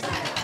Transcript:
Sir.